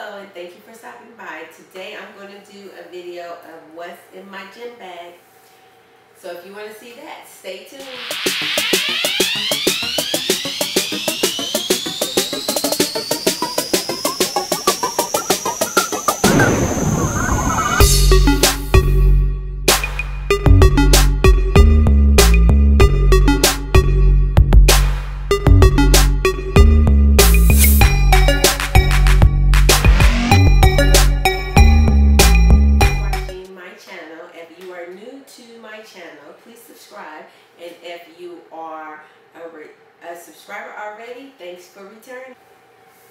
Hello and thank you for stopping by. Today I'm going to do a video of what's in my gym bag. So if you want to see that, stay tuned. If you are new to my channel, please subscribe. And if you are a, a subscriber already, thanks for returning.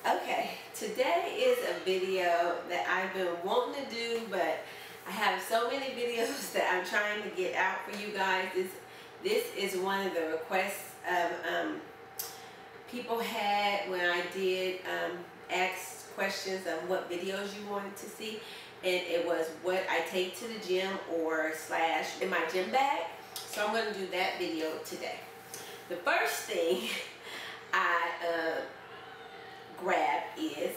Okay, today is a video that I've been wanting to do, but I have so many videos that I'm trying to get out for you guys. This, this is one of the requests of um, people had when I did um, ask questions of what videos you wanted to see and it was what I take to the gym or slash in my gym bag. So I'm going to do that video today. The first thing I uh, grab is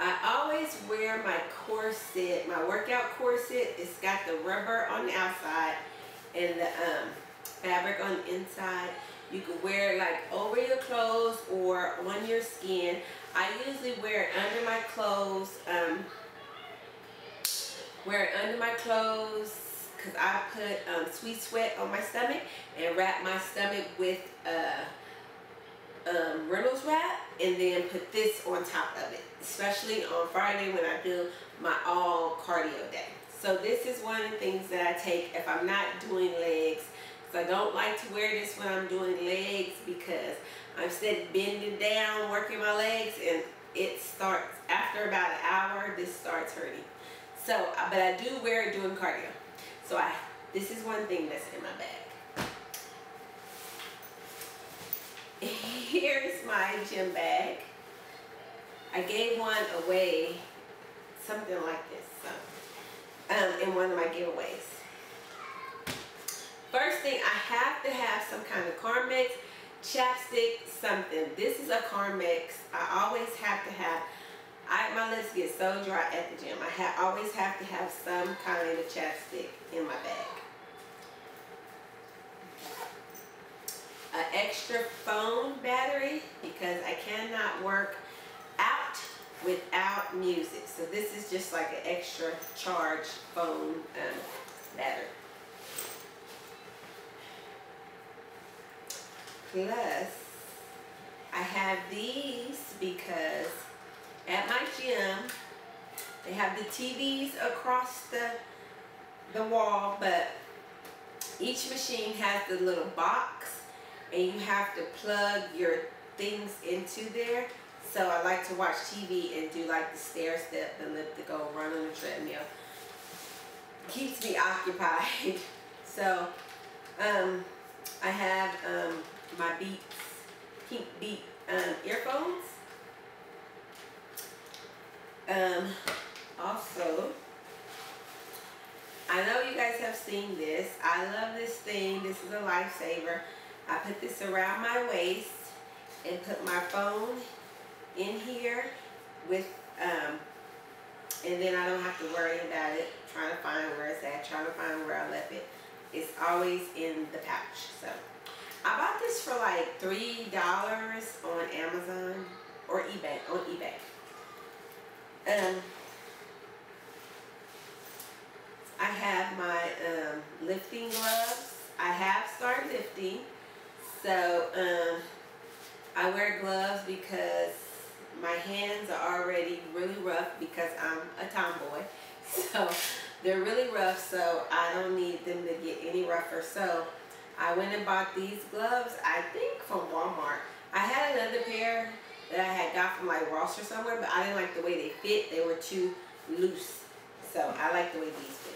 I always wear my corset, my workout corset. It's got the rubber on the outside and the um, fabric on the inside. You can wear it like over your clothes or on your skin. I usually wear it under my clothes. Um, wear it under my clothes because I put um, sweet sweat on my stomach and wrap my stomach with uh, um, Reynolds wrap and then put this on top of it, especially on Friday when I do my all cardio day. So this is one of the things that I take if I'm not doing legs. I don't like to wear this when I'm doing legs because I'm still bending down, working my legs, and it starts, after about an hour, this starts hurting. So, but I do wear it doing cardio. So I, this is one thing that's in my bag. Here's my gym bag. I gave one away, something like this, so, um, in one of my giveaways. First thing, I have to have some kind of Carmex, chapstick, something. This is a Carmex. I always have to have, I, my lips get so dry at the gym. I always have to have some kind of chapstick in my bag. An extra phone battery because I cannot work out without music. So this is just like an extra charge phone um, battery. Plus, I have these because at my gym, they have the TVs across the, the wall, but each machine has the little box and you have to plug your things into there. So I like to watch TV and do like the stair step, the elliptical, run on the treadmill. Keeps me occupied. So, um, I have Pink Beat um, earphones. Um, also, I know you guys have seen this. I love this thing. This is a lifesaver. I put this around my waist and put my phone in here with, um, and then I don't have to worry about it, trying to find where it's at, trying to find where I left it. It's always in the pouch, so. I bought this for like $3 on Amazon or eBay, on eBay. Um, I have my um, lifting gloves. I have started lifting. So um, I wear gloves because my hands are already really rough because I'm a tomboy. So they're really rough so I don't need them to get any rougher. So I went and bought these gloves, I think from Walmart. I had another pair that I had got from like Ross or somewhere, but I didn't like the way they fit. They were too loose. So I like the way these fit.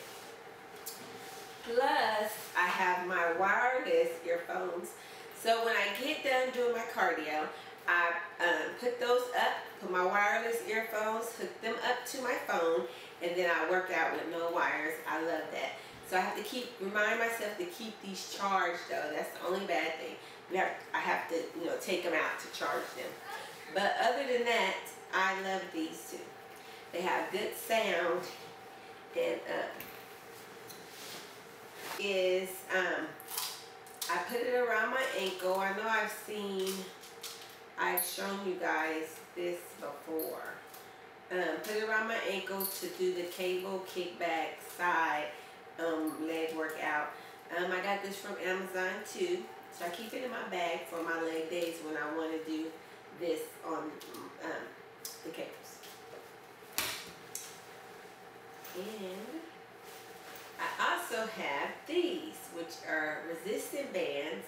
Plus, I have my wireless earphones. So when I get done doing my cardio, I um, put those up, put my wireless earphones, hook them up to my phone, and then I work out with no wires. I love that. So I have to keep, remind myself to keep these charged though. That's the only bad thing. Have, I have to, you know, take them out to charge them. But other than that, I love these two. They have good sound and uh, is um, I put it around my ankle. I know I've seen, I've shown you guys this before. Um, put it around my ankle to do the cable kickback side um, leg workout. Um, I got this from Amazon too. So I keep it in my bag for my leg days when I want to do this on um, the cables. And I also have these, which are resistant bands.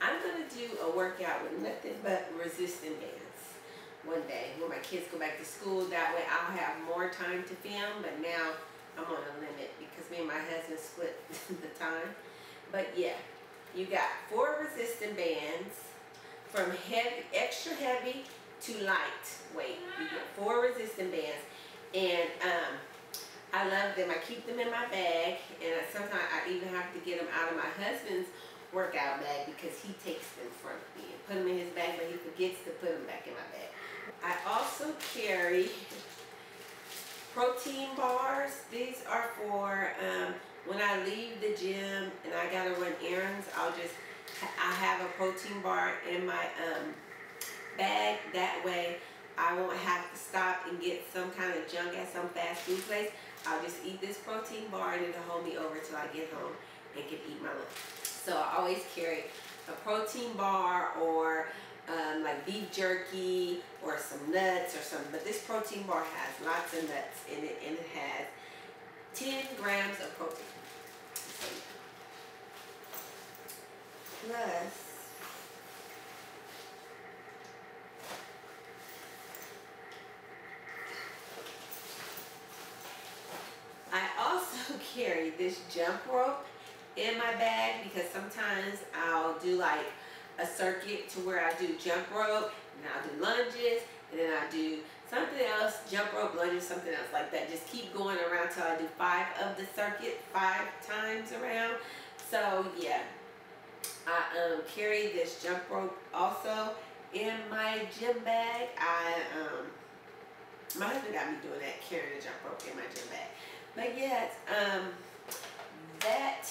I'm going to do a workout with nothing but resistant bands one day when my kids go back to school. That way I'll have more time to film, but now I'm on a limit because me and my husband split the time. But yeah, you got four resistant bands from heavy, extra heavy to light weight. You get four resistant bands and um, I love them. I keep them in my bag and sometimes I even have to get them out of my husband's workout bag because he takes them from me and put them in his bag but he forgets to put them back in my bag. I also carry protein bars. These are for um, when I leave the gym and I gotta run errands, I'll just, I have a protein bar in my um, bag. That way I won't have to stop and get some kind of junk at some fast food place. I'll just eat this protein bar and it'll hold me over till I get home and can eat my lunch. So I always carry a protein bar or um, like beef jerky or some nuts or something. But this protein bar has lots of nuts in it and it has 10 grams of protein. Plus, I also carry this jump rope in my bag because sometimes I'll do like a circuit to where I do jump rope and I'll do lunges and then I do something else, jump rope, lunges, something else like that. Just keep going around till I do five of the circuit, five times around. So yeah, I um, carry this jump rope also in my gym bag. I um, my husband got me doing that, carrying a jump rope in my gym bag. But yes, um, that,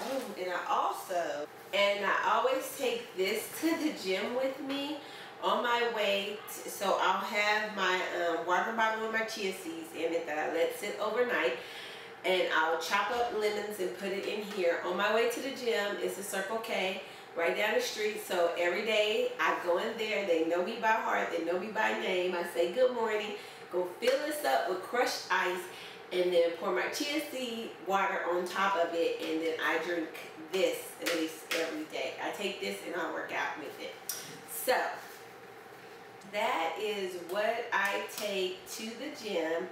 oh, and I also, and I always take this to the gym with me on my way, to, so I'll have my um, water bottle with my chia seeds in it that I let sit overnight. And I'll chop up lemons and put it in here. On my way to the gym it's a Circle K right down the street. So every day I go in there. They know me by heart. They know me by name. I say good morning. Go fill this up with crushed ice and then pour my chia seed water on top of it and then I drink this at least every day. I take this and I work out with it. So that is what I take to the gym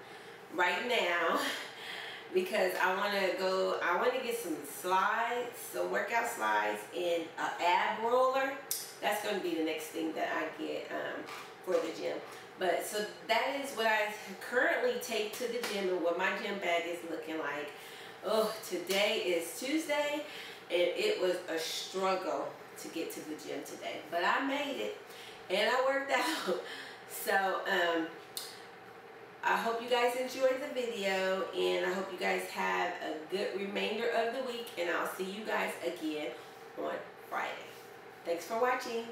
right now because I want to go, I want to get some slides, some workout slides and an ab roller. That's going to be the next thing that I get um, for the gym. But so that is what I currently take to the gym and what my gym bag is looking like. Oh, today is Tuesday and it was a struggle to get to the gym today. But I made it and I worked out. So um, I hope you guys enjoyed the video and I hope you guys have a good remainder of the week and I'll see you guys again on Friday. Thanks for watching.